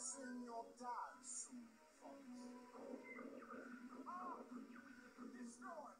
Missing your dad soon, Fox. Ah! Destroy!